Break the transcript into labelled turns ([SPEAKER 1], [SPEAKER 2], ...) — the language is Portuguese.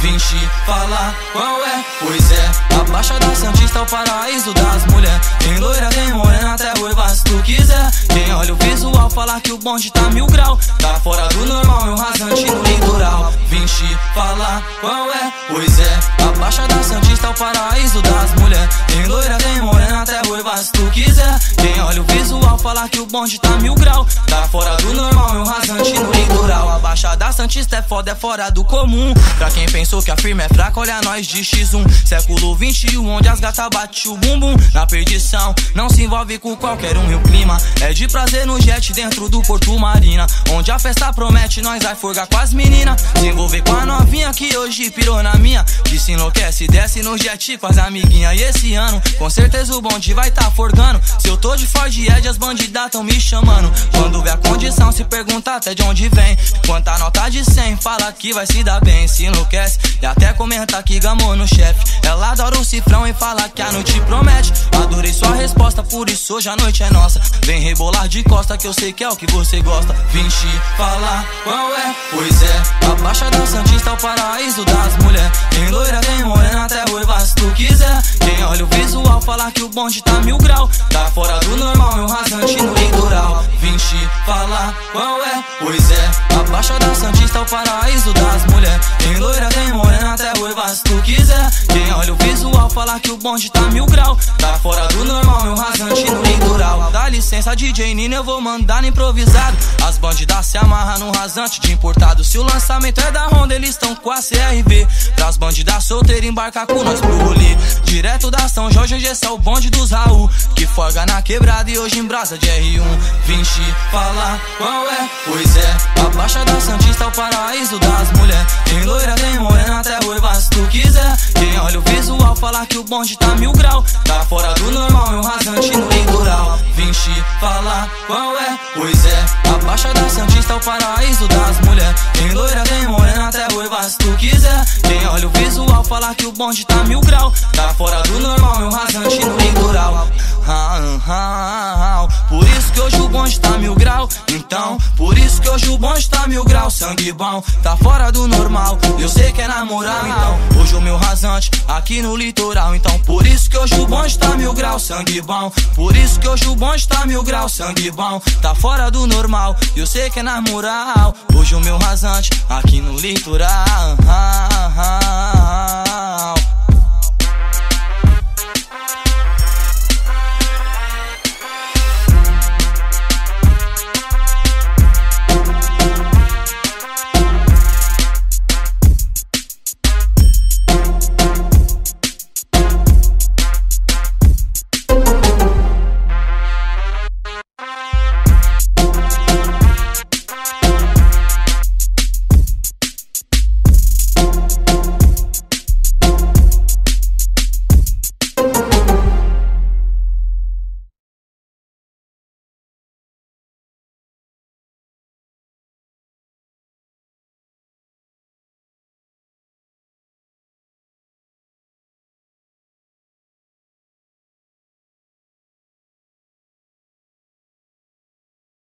[SPEAKER 1] Vim te falar qual é, pois é A Baixada Santista é o paraíso das mulheres Tem loira, tem morena, até ruiva se tu quiser. Quem olha o visual falar que o bonde tá mil grau. Tá fora do normal, meu rasante no litoral. Vim te falar qual é, pois é A Baixada Santista é o paraíso das mulheres Tem loira, tem morena, até ruiva se tu quiser. Quem falar que o bonde tá mil grau. Tá fora do normal, meu rasante no litoral. A Baixada Santista é foda, é fora do comum. Pra quem pensou que a firma é fraca, olha nós de X1 Século 21, onde as gatas bate o bumbum. Na perdição, não se envolve com qualquer um. E o clima é de prazer no jet dentro do Porto Marina. Onde a festa promete, nós vai forgar com as meninas. Se envolver com a novinha que hoje pirou na minha. Que se enlouquece, desce no jet com as amiguinhas. E esse ano, com certeza o bonde vai tá forgando. Se eu tô de Ford Edge, as bandidas tão me chamando Quando vê a condição, se pergunta até de onde vem Quanta nota de 100, fala que vai se dar bem Se enlouquece, e até comenta que gamou no chefe. Ela adora o cifrão e fala que a noite promete. Adorei sua resposta, por isso hoje a noite é nossa. Vem rebolar de costa que eu sei que é o que você gosta. Vim te falar qual é, pois é. A Baixada Santista é o paraíso das mulheres. Tem loira, tem morena, até ruiva se tu quiser. Quem olha o visual falar que o bonde tá mil grau. Tá fora do normal, meu rasante no litoral. Vim te falar qual é, pois é. A Baixada Santista é o paraíso das mulheres. Tem loira, tem morena até ruiva se tu quiser Quem olha falar que o bonde tá mil grau. Tá fora do normal, meu rasante no litoral Dá licença DJ Nina, eu vou mandar no improvisado. As bandidas se amarram no rasante de importado. Se o lançamento é da Honda, eles estão com a CRV Pras bandidas solteiras embarcar com nós pro rolê. Direto da São Jorge, hoje esse é o bonde dos Raul. Que folga na quebrada e hoje em brasa de R1 Vim te falar qual é, pois é. A Baixada Santista é o paraíso das mulheres. Tem loira, tem morena, até ruiva falar que o bonde tá mil grau. Tá fora do normal, meu rasante no litoral Vim te falar qual é, pois é. A Baixada Santista é o paraíso das mulheres. Tem loira, tem morena, até ruiva se tu quiser. Quem olha o visual falar que o bonde tá mil grau. Tá fora do normal, meu rasante no litoral Por isso que hoje o bonde tá mil grau Então, por isso que hoje o bonde tá mil grau. Sangue bom, tá fora do normal Eu sei que é na moral, então. Hoje o meu rasante aqui no litoral Então, por isso que hoje o bonde tá mil grau Sangue bom, por isso que hoje o bonde tá mil grau Sangue bom, tá fora do normal Eu sei que é na moral. Hoje o meu rasante aqui no litoral